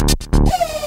Bye.